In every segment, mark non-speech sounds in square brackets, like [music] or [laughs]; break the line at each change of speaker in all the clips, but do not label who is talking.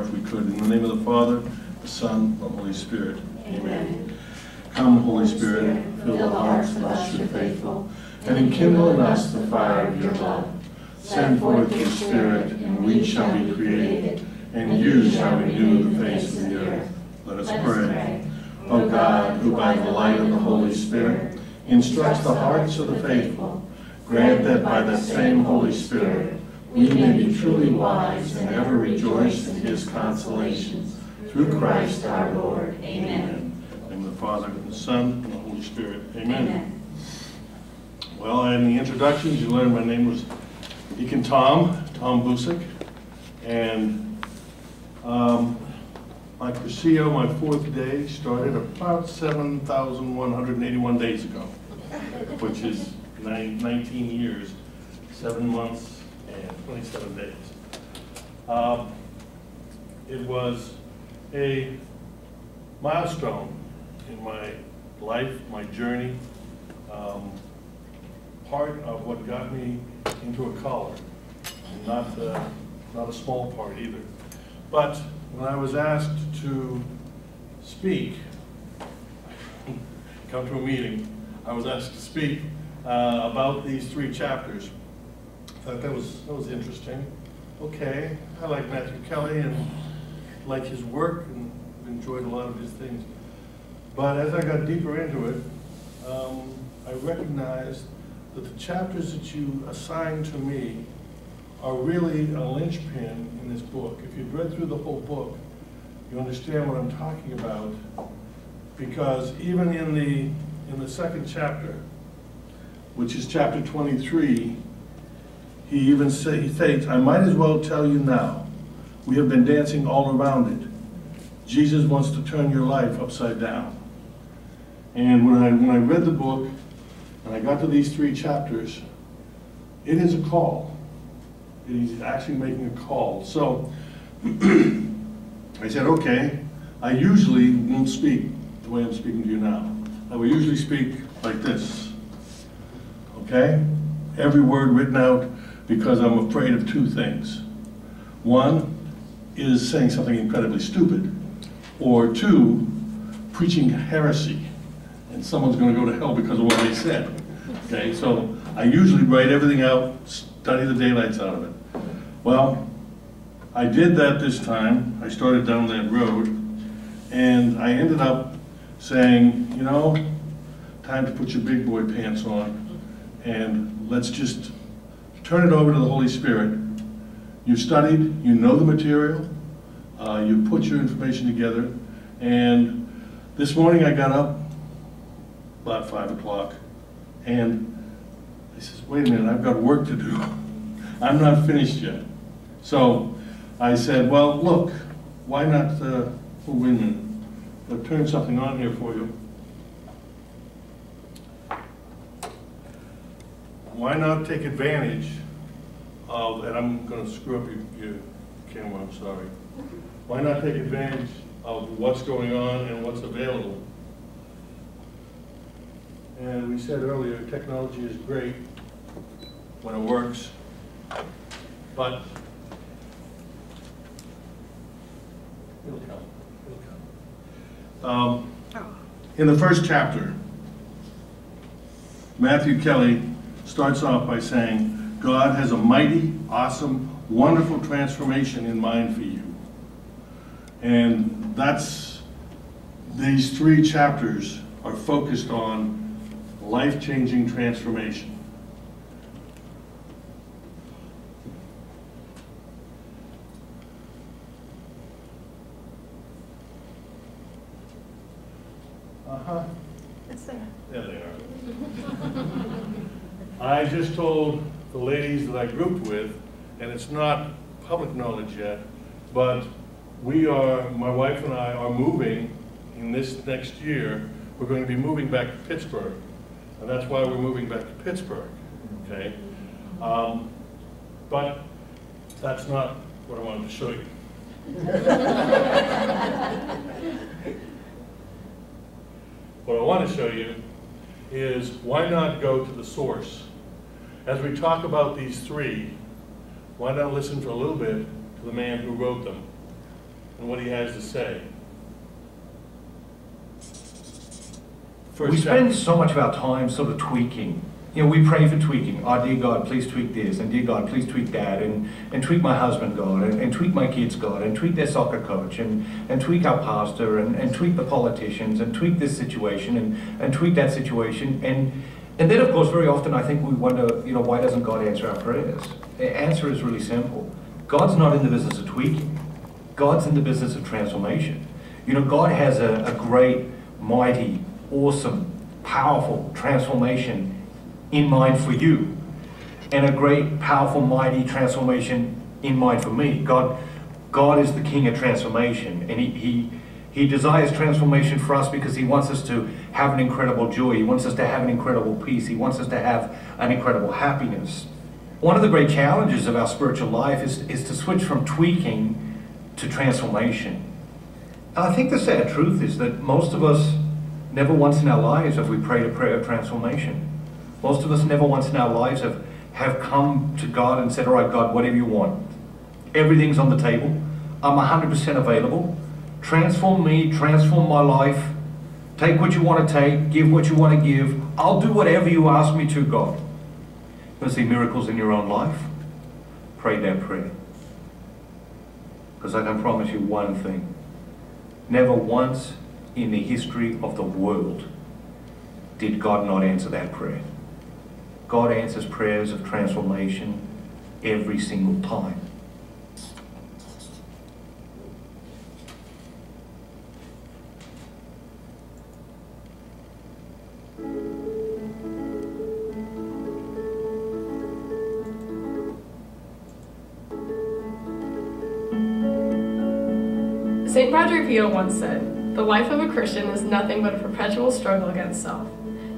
If we could, in the name of the Father, the Son, the Holy Spirit. Amen. Come, Holy Spirit, fill the hearts of us your faithful, and enkindle in us the fire of your love. Send forth your Spirit, and we shall be created, and you shall renew the face of the earth. Let us pray. O God, who by the light of the Holy Spirit instructs the hearts of the faithful, grant that by the same Holy Spirit we may be truly wise and ever rejoice in his consolations. Through Christ our Lord. Amen. In the name of the Father, and the Son, and the Holy Spirit. Amen.
Amen.
Well, in the introductions, you learned my name was Deacon Tom, Tom Boucek. And um, my Cursillo, my fourth day, started about 7,181 days ago, which is nine- 19 years, seven months, and 27 days. Um, It was a milestone in my life, my journey, um, part of what got me into a collar, not, not a small part either. But when I was asked to speak, [laughs] come to a meeting, I was asked to speak uh, about these three chapters. Thought that was, that was interesting. Okay, I like Matthew Kelly and like his work and enjoyed a lot of his things. But as I got deeper into it, um, I recognized that the chapters that you assigned to me are really a linchpin in this book. If you've read through the whole book, you understand what I'm talking about. Because even in the, in the second chapter, which is chapter 23, he even say, he states, I might as well tell you now, we have been dancing all around it. Jesus wants to turn your life upside down. And when I, when I read the book, and I got to these three chapters, it is a call. Is actually making a call. So [clears throat] I said, okay, I usually won't speak the way I'm speaking to you now. I will usually speak like this. Okay? Every word written out because I'm afraid of two things. One is saying something incredibly stupid, or two, preaching heresy, and someone's going to go to hell because of what they said. Okay, so I usually write everything out, study the daylights out of it. Well, I did that this time. I started down that road, and I ended up saying, you know, time to put your big boy pants on, and let's just turn it over to the Holy Spirit. You've studied, you know the material, uh, you put your information together, and this morning I got up about five o'clock, and I says, wait a minute, I've got work to do. [laughs] I'm not finished yet. So I said, well, look, why not, uh, oh, wait a minute, I'll turn something on here for you. Why not take advantage of, and I'm gonna screw up your, your camera, I'm sorry. Why not take advantage of what's going on and what's available? And we said earlier, technology is great when it works, but it'll come, it'll come. Um, In the first chapter, Matthew Kelly starts off by saying, God has a mighty, awesome, wonderful transformation in mind for you. And that's, these three chapters are focused on life-changing transformation. Uh-huh.
It's there.
There they are. I just told the ladies that I grouped with, and it's not public knowledge yet, but we are, my wife and I are moving in this next year. We're going to be moving back to Pittsburgh, and that's why we're moving back to Pittsburgh, okay? Um, But that's not what I wanted to show you. [laughs] What I want to show you is why not go to the source? As we talk about these three, why not listen for a little bit to the man who wrote them? and what he has to say.
First we spend so much of our time sort of tweaking. You know, we pray for tweaking. Oh, dear God, please tweak this, and dear God, please tweak that, and, and tweak my husband, God, and, and tweak my kids, God, and tweak their soccer coach, and, and tweak our pastor, and, and tweak the politicians, and tweak this situation, and, and tweak that situation. And, and then, of course, very often I think we wonder, you know, why doesn't God answer our prayers? The answer is really simple. God's not in the business of tweaking. God's in the business of transformation. You know, God has a, a great, mighty, awesome, powerful transformation in mind for you, and a great, powerful, mighty transformation in mind for me. God, God is the King of transformation, and He, he, he desires transformation for us because He wants us to have an incredible joy. He wants us to have an incredible peace. He wants us to have an incredible happiness. One of the great challenges of our spiritual life is, is to switch from tweaking to transformation. And I think the sad truth is that most of us never once in our lives have we prayed a prayer of transformation. Most of us never once in our lives have, have come to God and said, all right, God, whatever you want. Everything's on the table. I'm 100% available. Transform me, transform my life. Take what you want to take, give what you want to give. I'll do whatever you ask me to, God. You want to see miracles in your own life? Pray that prayer. Because I can promise you one thing. Never once in the history of the world did God not answer that prayer. God answers prayers of transformation every single time.
Pio once said, The life of a Christian is nothing but a perpetual struggle against self.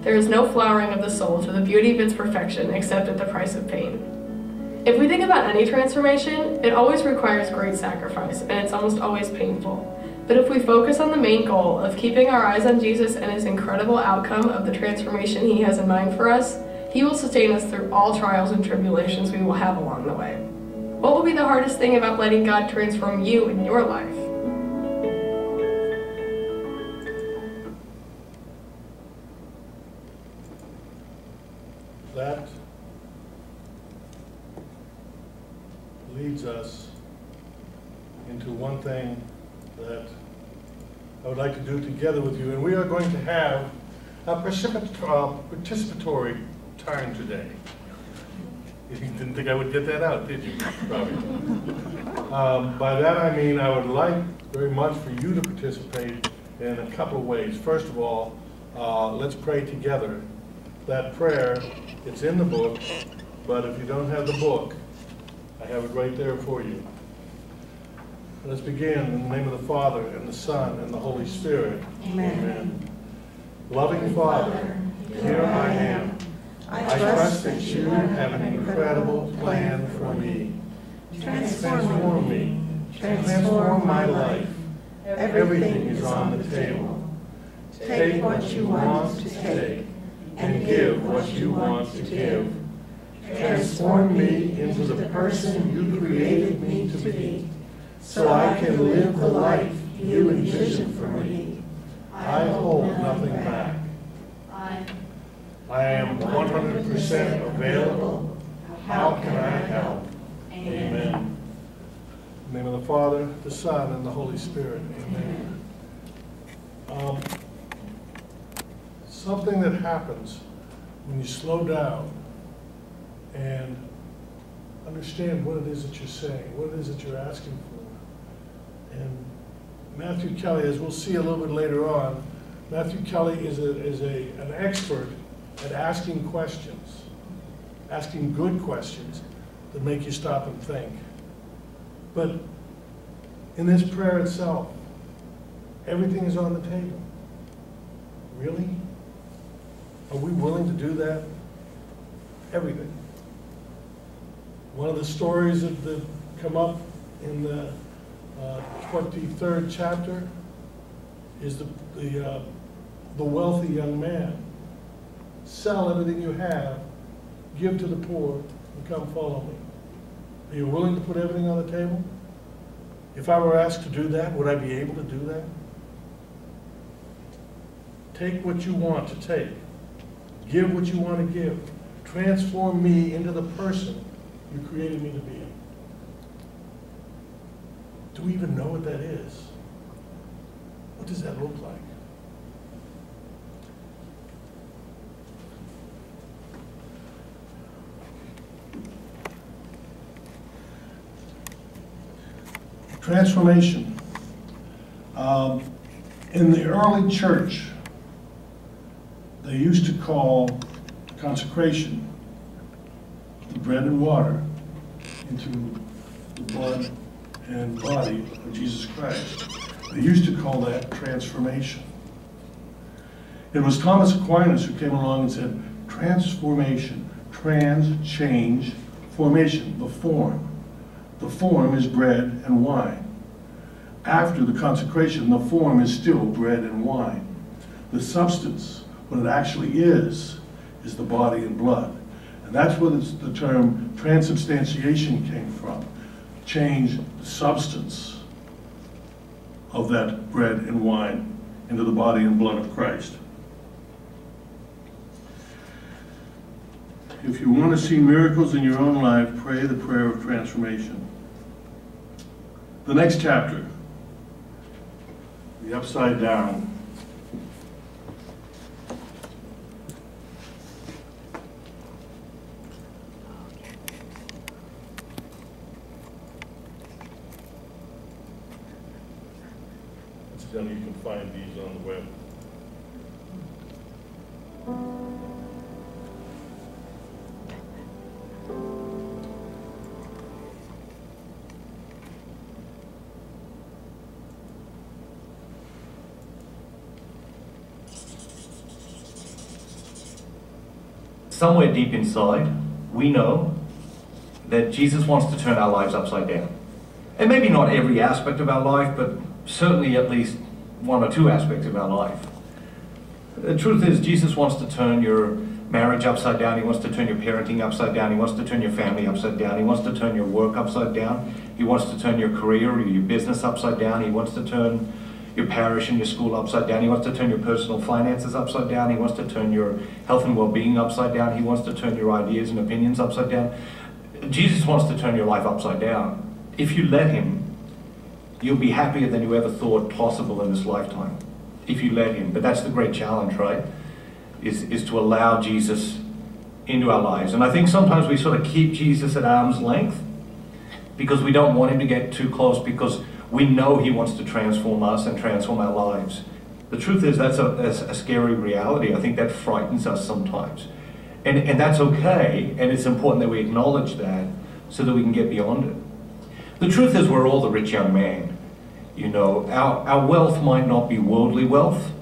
There is no flowering of the soul to the beauty of its perfection except at the price of pain. If we think about any transformation, it always requires great sacrifice, and it's almost always painful. But if we focus on the main goal of keeping our eyes on Jesus and his incredible outcome of the transformation he has in mind for us, he will sustain us through all trials and tribulations we will have along the way. What will be the hardest thing about letting God transform you in your life?
That I would like to do together with you. And we are going to have a participatory time today. [laughs] You didn't think I would get that out, did you? Probably. [laughs] Um, by that I mean I would like very much for you to participate in a couple of ways. First of all, uh, let's pray together that prayer it's in the book, but if you don't have the book, I have it right there for you. Let's begin in the name of the Father, and the Son, and the Holy Spirit.
Amen. Amen.
Loving Father, here I am. I trust that you have an incredible plan for me. Transform me. Transform my life. Everything is on the table. Take what you want to take and give what you want to give. Transform me into the person you created me to be, so I can live the life you envision for me. I hold nothing back. I am 100% available. How can I help? Amen. In the name of the Father, the Son, and the Holy Spirit. Amen. Um, something that happens when you slow down and understand what it is that you're saying, what it is that you're asking for. And Matthew Kelly, as we'll see a little bit later on, Matthew Kelly is, a, is a, an expert at asking questions, asking good questions that make you stop and think. But in this prayer itself, everything is on the table. Really? Are we willing to do that? Everything. One of the stories that, that come up in the uh, 23rd chapter is the, the, uh, the wealthy young man. Sell everything you have, give to the poor, and come follow me. Are you willing to put everything on the table? If I were asked to do that, would I be able to do that? Take what you want to take. Give what you want to give. Transform me into the person you created me to be. Do we even know what that is? What does that look like? Transformation. Um, in the early church, they used to call consecration the bread and water into the blood and body of Jesus Christ. They used to call that transformation. It was Thomas Aquinas who came along and said, transformation, trans, change, formation, the form. The form is bread and wine. After the consecration, the form is still bread and wine. The substance, what it actually is, is the body and blood. And that's where the term transubstantiation came from. Change the substance of that bread and wine into the body and blood of Christ. If you want to see miracles in your own life, pray the prayer of transformation. The next chapter, the upside down. You can find these on the web.
somewhere deep inside, we know that Jesus wants to turn our lives upside down. And maybe not every aspect of our life, but certainly at least one or two aspects of our life. The truth is, Jesus wants to turn your marriage upside down. He wants to turn your parenting upside down. He wants to turn your family upside down. He wants to turn your work upside down. He wants to turn your career or your business upside down. He wants to turn your parish and your school upside down. He wants to turn your personal finances upside down. He wants to turn your health and well-being upside down. He wants to turn your ideas and opinions upside down. Jesus wants to turn your life upside down. If you let him, you'll be happier than you ever thought possible in this lifetime. If you let him. But that's the great challenge, right? Is, is to allow Jesus into our lives. And I think sometimes we sort of keep Jesus at arm's length because we don't want him to get too close because we know He wants to transform us and transform our lives. The truth is, that's a, that's a scary reality. I think that frightens us sometimes. And, and that's okay, and it's important that we acknowledge that so that we can get beyond it. The truth is, we're all the rich young man. You know, our, our wealth might not be worldly wealth,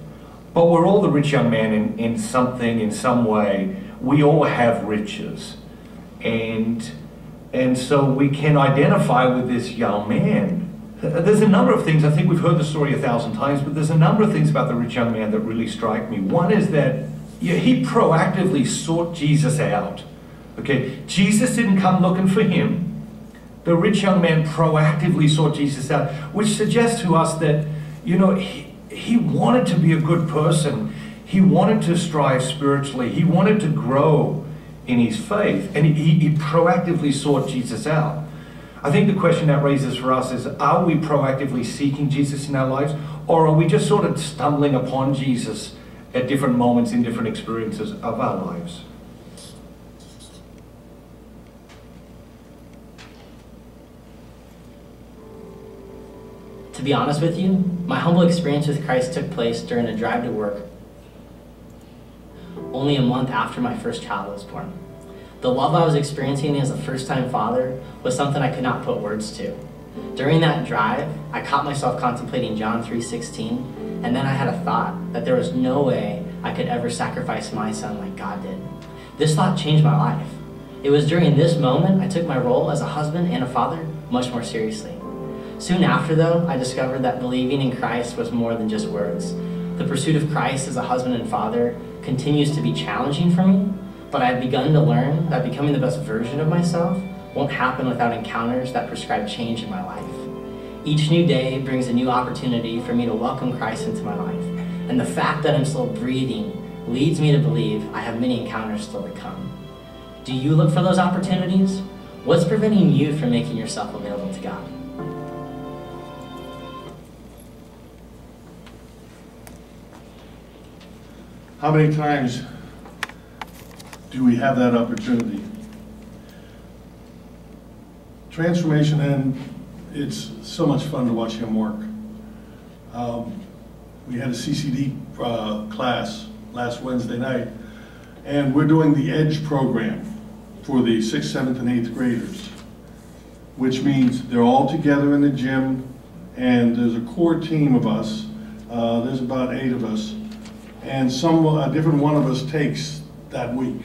but we're all the rich young man in, in something, in some way. We all have riches. And, and so we can identify with this young man there's a number of things, I think we've heard the story a thousand times, but there's a number of things about the rich young man that really strike me. One is that yeah, he proactively sought Jesus out. Okay, Jesus didn't come looking for him. The rich young man proactively sought Jesus out, which suggests to us that, you know, he, he wanted to be a good person. He wanted to strive spiritually. He wanted to grow in his faith. And he, he proactively sought Jesus out. I think the question that raises for us is are we proactively seeking Jesus in our lives, or are we just sort of stumbling upon Jesus at different moments in different experiences of our lives?
To be honest with you, my humble experience with Christ took place during a drive to work only a month after my first child was born. The love I was experiencing as a first-time father was something I could not put words to. During that drive, I caught myself contemplating John 3.16, and then I had a thought that there was no way I could ever sacrifice my son like God did. This thought changed my life. It was during this moment I took my role as a husband and a father much more seriously. Soon after, though, I discovered that believing in Christ was more than just words. The pursuit of Christ as a husband and father continues to be challenging for me, but I've begun to learn that becoming the best version of myself won't happen without encounters that prescribe change in my life. Each new day brings a new opportunity for me to welcome Christ into my life. And the fact that I'm still breathing leads me to believe I have many encounters still to come. Do you look for those opportunities? What's preventing you from making yourself available to God?
How many times do we have that opportunity? Transformation, and it's so much fun to watch him work. Um, we had a CCD uh, class last Wednesday night, and we're doing the EDGE program for the sixth, seventh, and eighth graders, which means they're all together in the gym, and there's a core team of us. Uh, there's about eight of us, and some, a different one of us takes that week.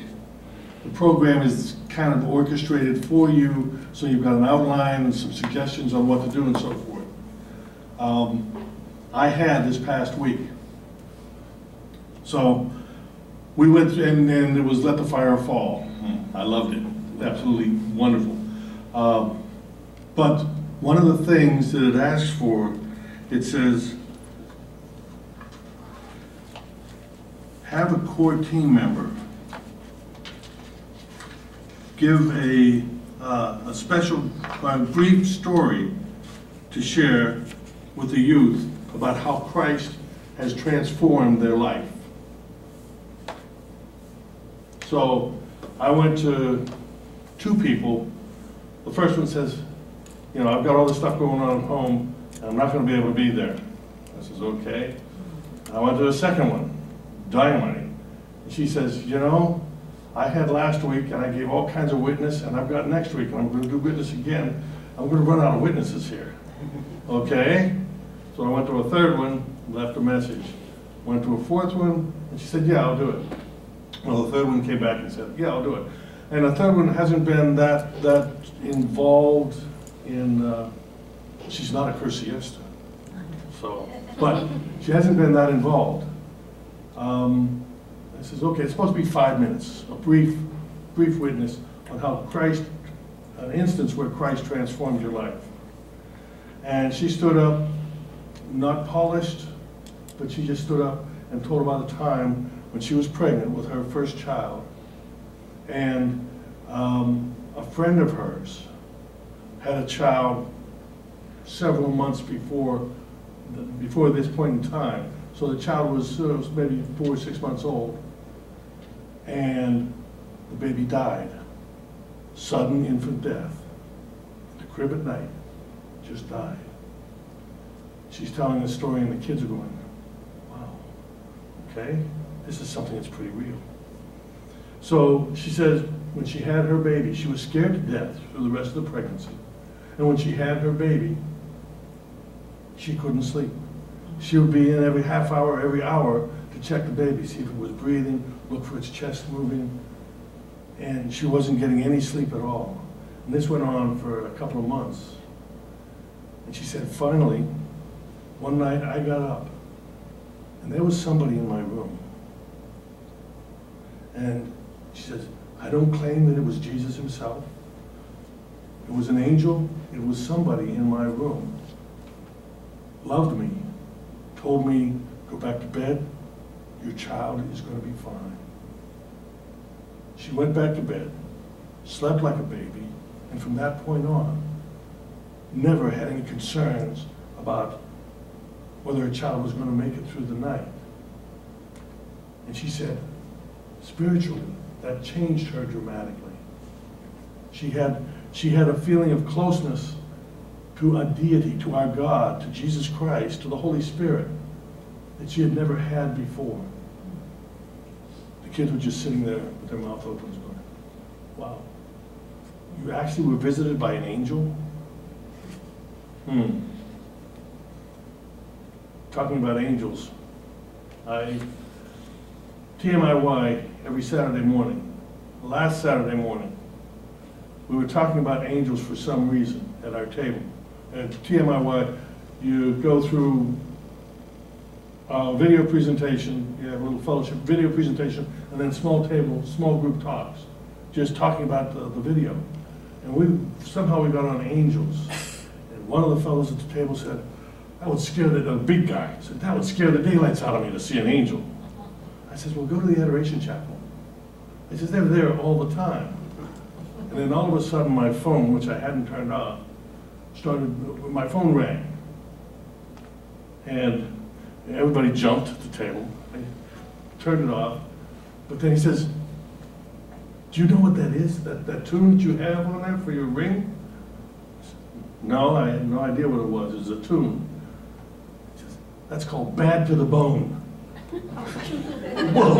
The program is kind of orchestrated for you, so you've got an outline and some suggestions on what to do and so forth. Um, I had this past week. So we went through, and, and it was Let the Fire Fall. I loved it. Absolutely wonderful. Um, but one of the things that it asks for, it says, have a core team member give a, uh, a special, a brief story to share with the youth about how Christ has transformed their life. So I went to two people. The first one says, you know, I've got all this stuff going on at home, and I'm not going to be able to be there. I says, okay. I went to the second one, dynamite. And she says, you know, I had last week, and I gave all kinds of witness, and I've got next week, and I'm going to do witness again. I'm going to run out of witnesses here. [laughs] Okay? So I went to a third one, left a message. Went to a fourth one, and she said, yeah, I'll do it. Well, the third one came back and said, yeah, I'll do it. And the third one hasn't been that, that involved in, uh, she's not a cursista. So, but she hasn't been that involved. Um, I says, okay, it's supposed to be five minutes, a brief, brief witness on how Christ, an instance where Christ transformed your life. And she stood up, not polished, but she just stood up and told about a time when she was pregnant with her first child. And um, a friend of hers had a child several months before, before this point in time. So the child was, uh, was maybe four or six months old. And the baby died. Sudden infant death. The crib at night. Just died. She's telling the story and the kids are going, wow, okay? this is something that's pretty real. So she says when she had her baby, she was scared to death for the rest of the pregnancy. And when she had her baby, she couldn't sleep. She would be in every half hour, every hour to check the baby, see if it was breathing, look for its chest moving. And she wasn't getting any sleep at all. And this went on for a couple of months. And she said, finally, one night I got up and there was somebody in my room. And she says, I don't claim that it was Jesus himself. It was an angel. It was somebody in my room. Loved me. Told me, go back to bed. Your child is going to be fine. She went back to bed, slept like a baby, and from that point on, never had any concerns about whether her child was going to make it through the night. And she said, spiritually, that changed her dramatically. She had, she had a feeling of closeness to a deity, to our God, to Jesus Christ, to the Holy Spirit that she had never had before. The kids were just sitting there with their mouth open going, wow. You actually were visited by an angel? Hmm. Talking about angels, I, TMIY every Saturday morning. Last Saturday morning, we were talking about angels for some reason at our table. At TMIY, you go through a video presentation, you have a little fellowship video presentation, and then small table, small group talks, just talking about the, the video. And we somehow we got on angels, and one of the fellows at the table said, that would scare the, big guy, said, that would scare the daylights out of me to see an angel. I says, well, go to the Adoration Chapel. I says, they're there all the time. And then all of a sudden, my phone, which I hadn't turned off, started, my phone rang. And everybody jumped at the table. I turned it off. But then he says, do you know what that is? That, that tune that you have on there for your ring? No, I had no idea what it was. It was a tune. He says, That's called Bad to the Bone. [laughs] Whoa.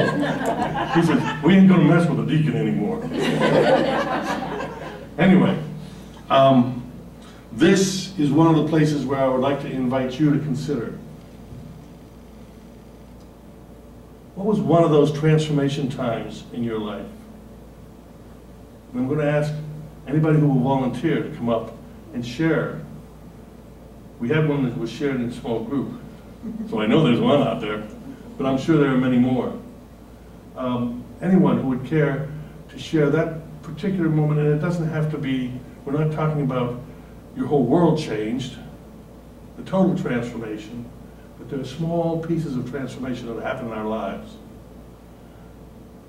He says, we ain't gonna mess with the deacon anymore. [laughs] Anyway, um, this is one of the places where I would like to invite you to consider. What was one of those transformation times in your life? And I'm going to ask anybody who will volunteer to come up and share. We had one that was shared in a small group, so I know there's one out there, but I'm sure there are many more. Um, anyone who would care to share that particular moment, and it doesn't have to be, we're not talking about your whole world changed, the total transformation, but there are small pieces of transformation that happen in our lives.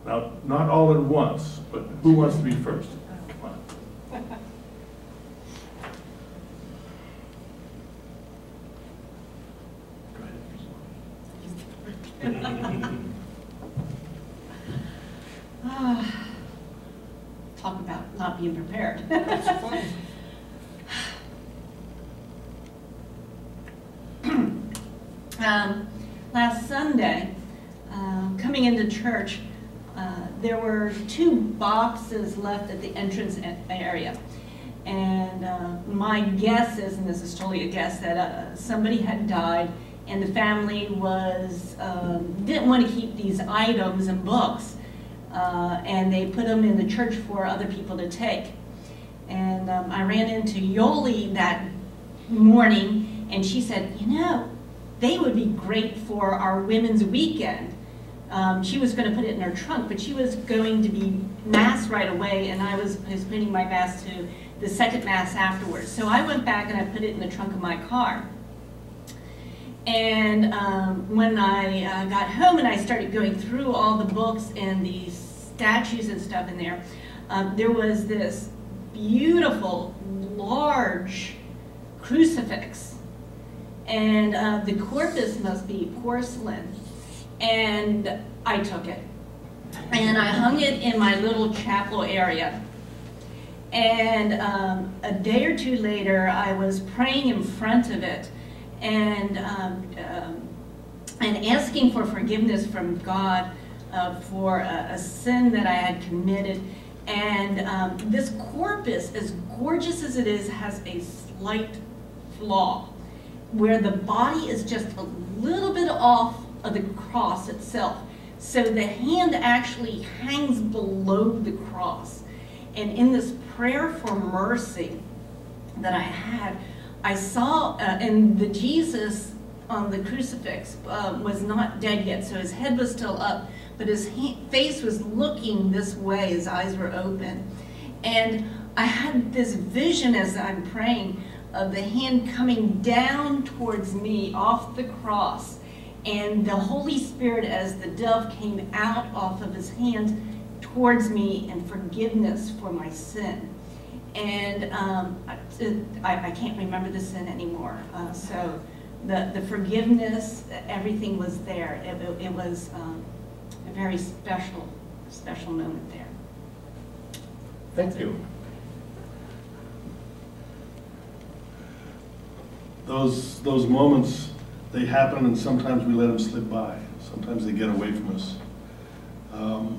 Now, not all at once, but who wants to be first? Come on. Go ahead.
Ah, Talk about not being prepared. Um, Last Sunday, uh, coming into church, uh, there were two left at the entrance area. And uh, my guess is, and this is totally a guess, that uh, somebody had died and the family was, um, didn't want to keep these items and books. uh, And they put them in the church for other people to take. And um, I ran into Yoli that morning and she said, you know, they would be great for our women's weekend. Um, she was going to put it in her trunk, but she was going to be mass right away, and I was postponing my mass to the second mass afterwards. So I went back and I put it in the trunk of my car. And um, when I uh, got home and I started going through all the books and the statues and stuff in there, um, there was this beautiful, large crucifix. And uh, the corpus must be porcelain. And I took it. And I hung it in my little chapel area. And um, a day or two later, I was praying in front of it and, um, um, and asking for forgiveness from God uh, for a, a sin that I had committed. And um, this corpus, as gorgeous as it is, has a slight flaw where the body is just a little bit off of the cross itself. So the hand actually hangs below the cross. And in this prayer for mercy that I had, I saw, uh, and the Jesus on the crucifix uh, was not dead yet, so his head was still up, but his face was looking this way, his eyes were open. And I had this vision as I'm praying of the hand coming down towards me off the cross, and the Holy Spirit, as the dove came out off of his hand towards me, and forgiveness for my sin. And um, I, I can't remember the sin anymore. Uh, so the, the forgiveness, everything was there. It, it, it was um, a very special, special moment there.
Thank you. Those, those moments, they happen and sometimes we let them slip by. Sometimes they get away from us. Um,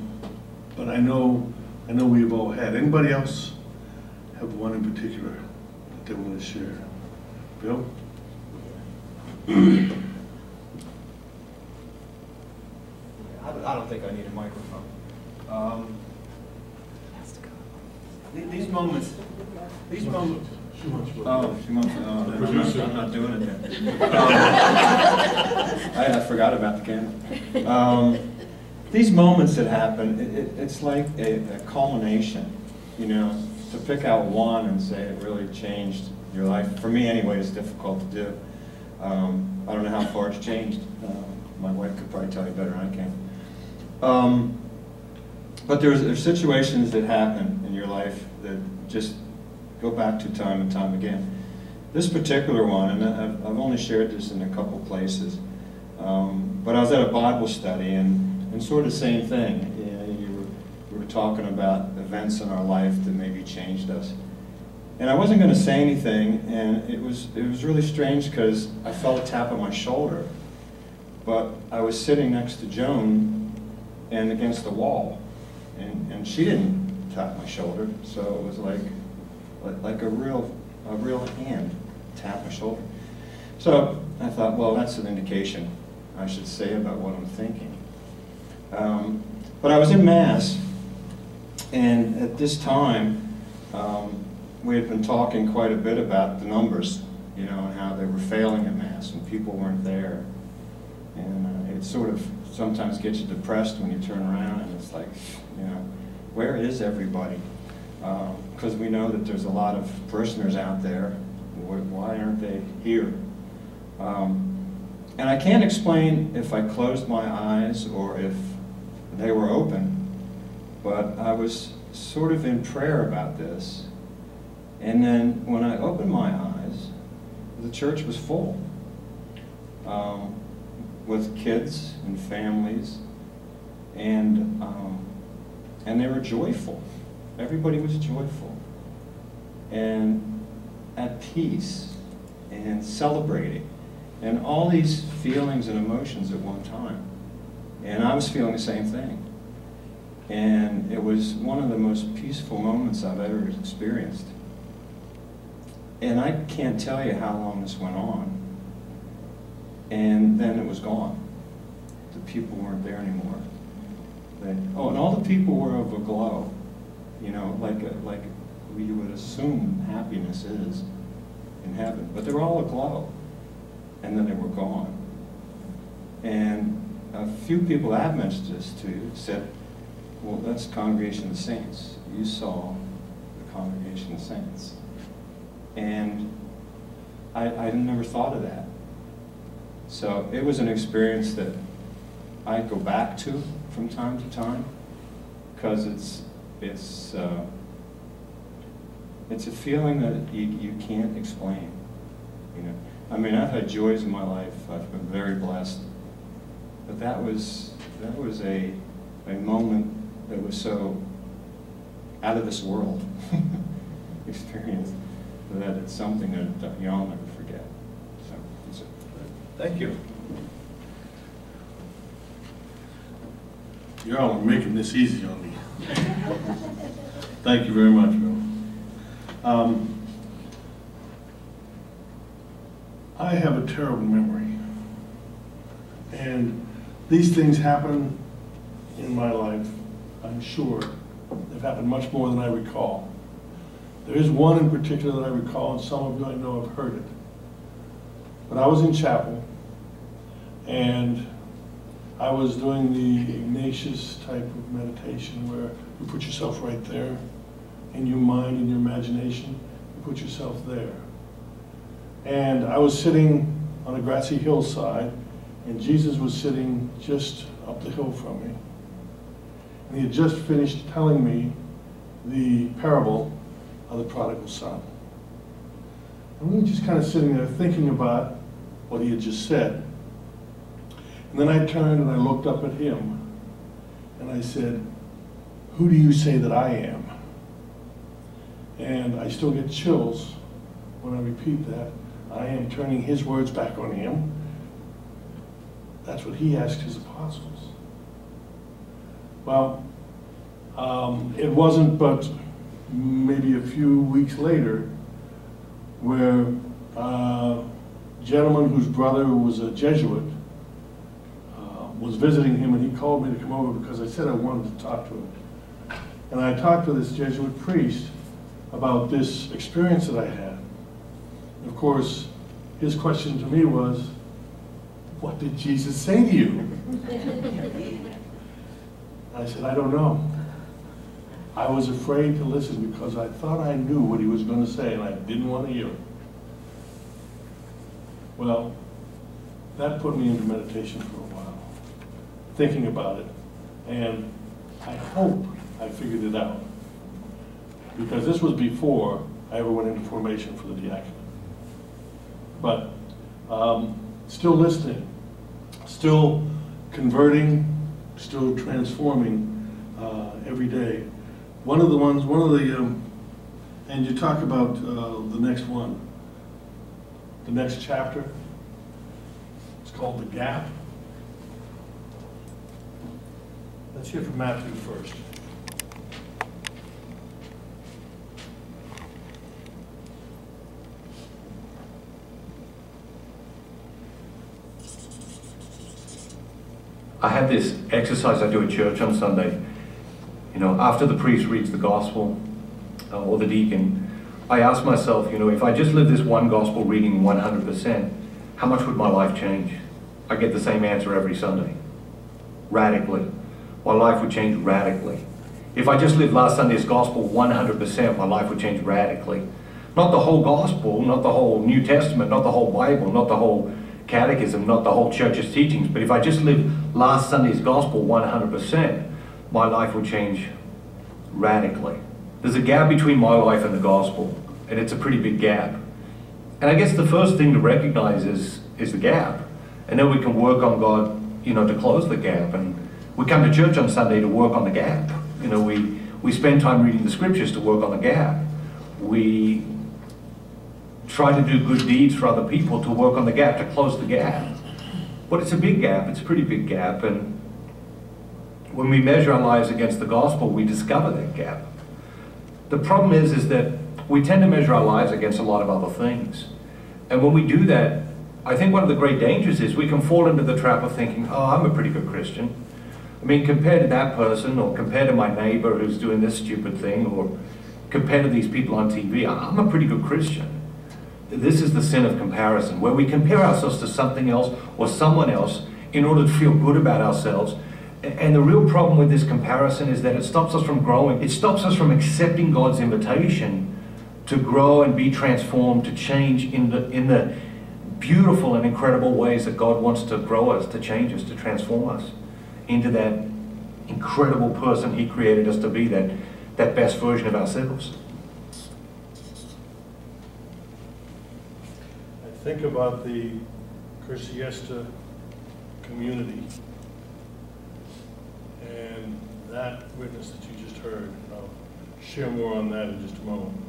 But I know, I know we've all had. Anybody else have one in particular that they want to share? Bill?
I don't- think I need a microphone. Um, These moments, these moments,
She wants you.
oh, she wants, oh, then I'm not, I'm not doing it then. [laughs] I, I forgot about the camera. Um, These moments that happen, it, it- it's like a a culmination, you know, to pick out one and say it really changed your life. For me, anyway, it's difficult to do. Um, I don't know how far it's changed. Uh, my wife could probably tell you better than I can. Um, but there's, there's situations that happen in your life that just go back to time and time again. This particular one, and I've, I've only shared this in a couple places, um, but I was at a Bible study and, and sort of the same thing. You, know, you, were, you were talking about events in our life that maybe changed us. And I wasn't going to say anything, and it was, it was really strange because I felt a tap on my shoulder. But I was sitting next to Joan and against the wall, and, and she didn't tap my shoulder, so it was like, like, a real, a real hand tap my shoulder. So I thought, well, that's an indication I should say about what I'm thinking. Um, but I was in Mass, and at this time, um, we had been talking quite a bit about the numbers, you know, and how they were failing at Mass, and people weren't there. And uh, it sort of sometimes gets you depressed when you turn around, and it's like, you know, where is everybody? Because um, we know that there's a lot of parishioners out there. Why aren't they here? Um, and I can't explain if I closed my eyes or if they were open, but I was sort of in prayer about this. And then when I opened my eyes, the church was full um, with kids and families, and, um, and they were joyful. Everybody was joyful and at peace and celebrating and all these feelings and emotions at one time. And I was feeling the same thing. And it was one of the most peaceful moments I've ever experienced. And I can't tell you how long this went on. And then it was gone. The people weren't there anymore. They, oh, and all the people were of a glow, you know, like a, like we would assume happiness is in heaven. But they were all aglow and then they were gone. And a few people I've mentioned this to said, well, that's Congregation of Saints. You saw the Congregation of Saints. And I, I never thought of that. So it was an experience that I go back to from time to time because it's, it's, uh, it's a feeling that you, you can't explain, you know. I mean, I've had joys in my life. I've been very blessed. But that was, that was a, a moment that was so out of this world [laughs] experience that it's something that you all never forget. So, so thank you.
You all are making this easy on me. Thank you very much, Bill. Um, I have a terrible memory. And these things happen in my life, I'm sure. They've happened much more than I recall. There is one in particular that I recall, and some of you I know have heard it. But I was in chapel, and I was doing the Ignatius type of meditation where you put yourself right there in your mind, in your imagination, you put yourself there. And I was sitting on a grassy hillside, and Jesus was sitting just up the hill from me. And he had just finished telling me the parable of the prodigal son. And we were just kind of sitting there thinking about what he had just said. And then I turned and I looked up at him, and I said, Who do you say that I am? And I still get chills when I repeat that. I am turning his words back on him. That's what he asked his apostles. Well, um, it wasn't but maybe a few weeks later where uh, a gentleman whose brother was a Jesuit uh, was visiting him and he called me to come over because I said I wanted to talk to him. And I talked to this Jesuit priest about this experience that I had. And Of course, his question to me was, what did Jesus say to you? [laughs] I said, I don't know. I was afraid to listen because I thought I knew what he was going to say and I didn't want to hear it. Well, that put me into meditation for a while, thinking about it. And I hope I figured it out. Because this was before I ever went into formation for the diaconate. But um, still listening, still converting, still transforming uh, every day. One of the ones, one of the, um, and you talk about uh, the next one, the next chapter. It's called The Gap. Let's hear from Matthew first.
I have this exercise I do at church on Sunday. You know, after the priest reads the gospel, uh, or the deacon, I ask myself, you know, if I just live this one gospel reading 100%, how much would my life change? I get the same answer every Sunday. Radically. My life would change radically. If I just lived last Sunday's gospel 100%, my life would change radically. Not the whole gospel, not the whole New Testament, not the whole Bible, not the whole catechism, not the whole church's teachings, but if I just lived last Sunday's gospel 100%, my life would change radically. There's a gap between my life and the gospel, and it's a pretty big gap. And I guess the first thing to recognize is, is the gap. And then we can work on God, you know, to close the gap. And we come to church on Sunday to work on the gap. You know, we, we spend time reading the scriptures to work on the gap. We try to do good deeds for other people to work on the gap, to close the gap. But it's a big gap, it's a pretty big gap. And when we measure our lives against the gospel, we discover that gap. The problem is, is that we tend to measure our lives against a lot of other things. And when we do that, I think one of the great dangers is we can fall into the trap of thinking, oh, I'm a pretty good Christian. I mean, compared to that person, or compared to my neighbor who's doing this stupid thing, or compared to these people on TV, I'm a pretty good Christian. This is the sin of comparison, where we compare ourselves to something else or someone else in order to feel good about ourselves. And the real problem with this comparison is that it stops us from growing. It stops us from accepting God's invitation to grow and be transformed, to change in the, in the beautiful and incredible ways that God wants to grow us, to change us, to transform us into that incredible person He created us to be, that, that best version of ourselves.
I think about the Cursillista community and that witness that you just heard. I'll share more on that in just a moment.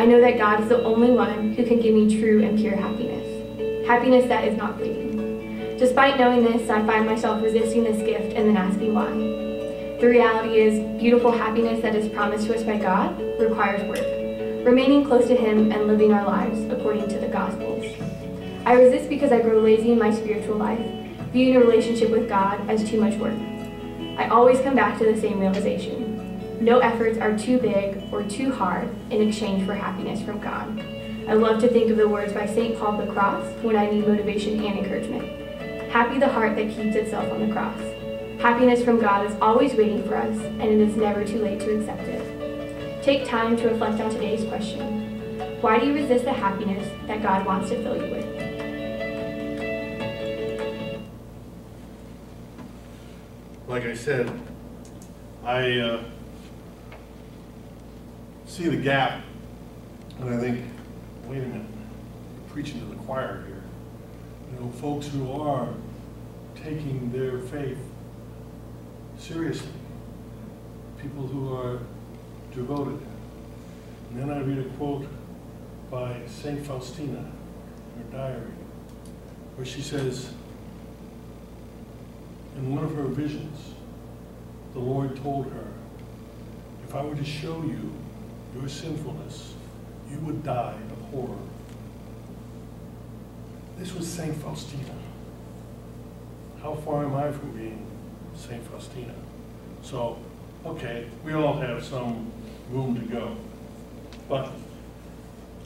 I know that God is the only one who can give me true and pure happiness. Happiness that is not fleeting. Despite knowing this, I find myself resisting this gift and then asking why. The reality is, beautiful happiness that is promised to us by God requires work, remaining close to Him and living our lives according to the Gospels. I resist because I grow lazy in my spiritual life, viewing a relationship with God as too much work. I always come back to the same realization. No efforts are too big or too hard in exchange for happiness from God. I love to think of the words by St. Paul the Cross when I need motivation and encouragement. Happy the heart that keeps itself on the cross. Happiness from God is always waiting for us, and it is never too late to accept it. Take time to reflect on today's question. Why do you resist the happiness that God wants to fill you with?
Like I said, I uh, see the gap, and I think, wait a minute, preaching to the choir here. You know, folks who are taking their faith seriously, people who are devoted. And then I read a quote by St. Faustina in her diary, where she says, in one of her visions, the Lord told her, if I were to show you your sinfulness, you would die of horror. This was St. Faustina. How far am I from being St. Faustina? So, okay, we all have some room to go. But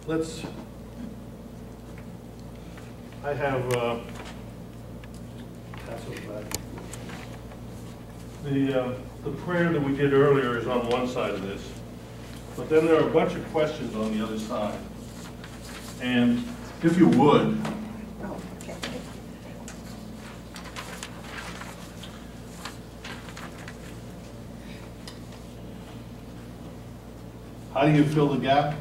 let's, I have, uh, pass back. the, uh, the prayer that we did earlier is on one side of this, but then there are a bunch of questions on the other side. And if you would, how do you fill the gap?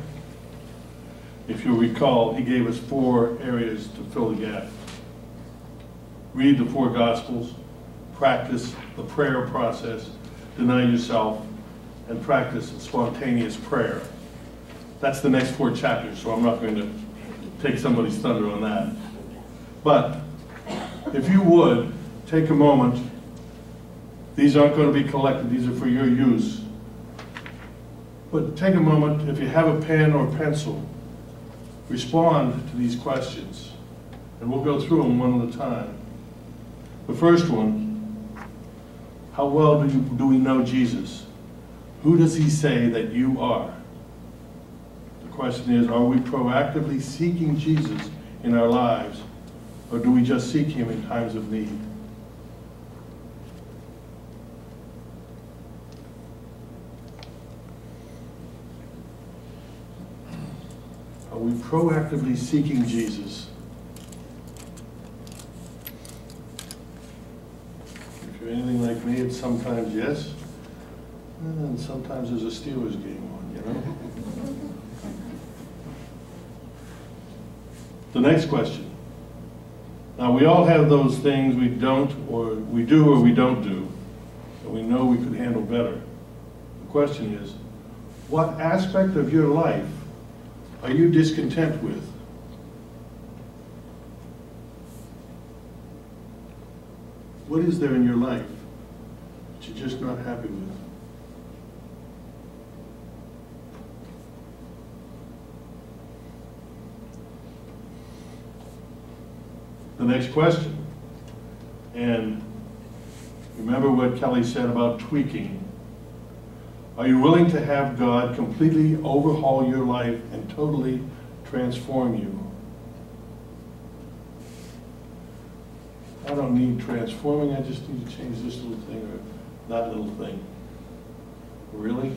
If you recall, he gave us four areas to fill the gap. Read the four Gospels, practice the prayer process, deny yourself, and practice spontaneous prayer. That's the next four chapters, so I'm not going to take somebody's thunder on that. But if you would, take a moment. These aren't going to be collected, these are for your use. But take a moment, if you have a pen or pencil, respond to these questions. And we'll go through them one at a time. The first one, how well do, you, do we know Jesus? Who does he say that you are? The question is, are we proactively seeking Jesus in our lives, or do we just seek him in times of need? Are we proactively seeking Jesus? If you're anything like me, it's sometimes yes, and sometimes there's a Steelers game on, you know? The next question. Now, we all have those things we don't, or we do or we don't do, that we know we could handle better. The question is, what aspect of your life are you discontent with? What is there in your life that you're just not happy with? The next question, and remember what Kelly said about tweaking. Are you willing to have God completely overhaul your life and totally transform you? I don't need transforming, I just need to change this little thing or that little thing. Really?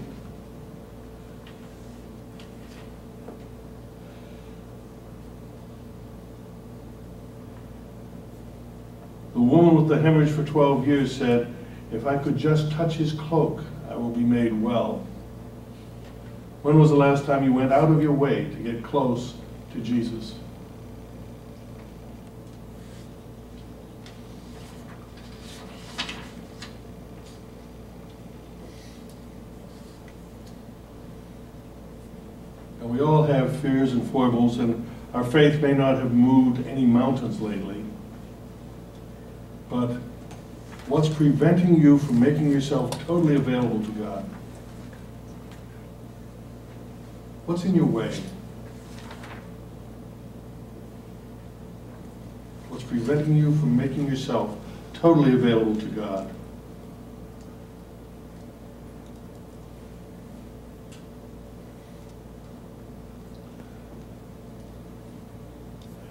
The woman with the hemorrhage for 12 years said, If I could just touch his cloak, I will be made well. When was the last time you went out of your way to get close to Jesus? And we all have fears and foibles, and our faith may not have moved any mountains lately. But what's preventing you from making yourself totally available to God? What's in your way? What's preventing you from making yourself totally available to God?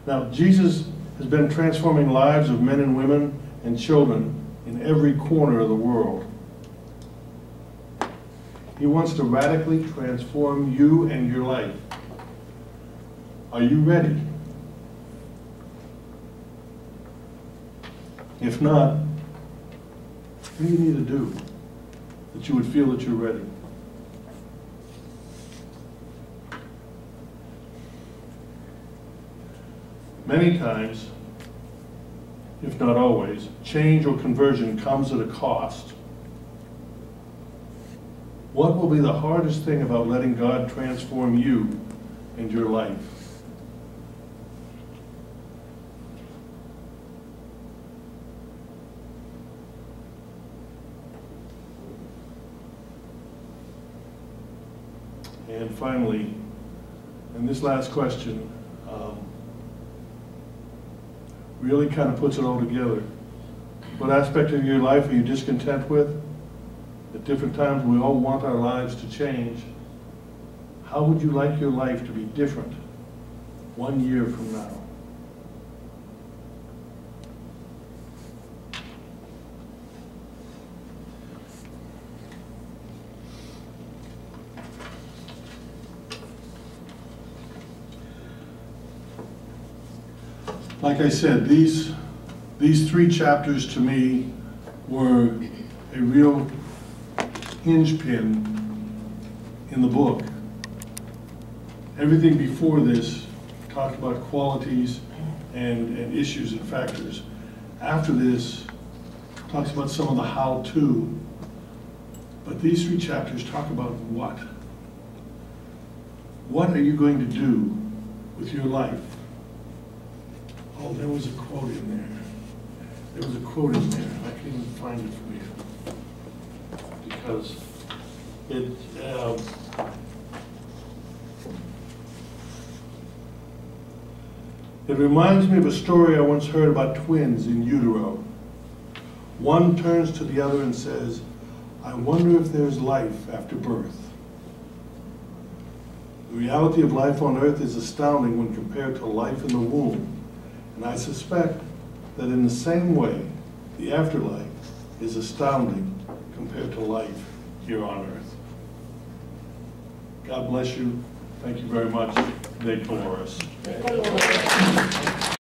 Now, Jesus has been transforming lives of men and women and children in every corner of the world. He wants to radically transform you and your life. Are you ready? If not, what do you need to do that you would feel that you're ready? Many times, if not always, change or conversion comes at a cost. What will be the hardest thing about letting God transform you and your life? And finally, and this last question, um, really kind of puts it all together. What aspect of your life are you discontent with? At different times, we all want our lives to change. How would you like your life to be different one year from now? Like I said, these, these three chapters to me were a real hinge pin in the book. Everything before this talked about qualities and, and issues and factors. After this, talks about some of the how-to. But these three chapters talk about what. What are you going to do with your life? There was a quote in there. There was a quote in there. I can even find it for you. Because it, uh, it reminds me of a story I once heard about twins in utero. One turns to the other and says, I wonder if there's life after birth. The reality of life on earth is astounding when compared to life in the womb. And I suspect that in the same way, the afterlife is astounding compared to life here on earth. God bless you. Thank you very much. De Colores.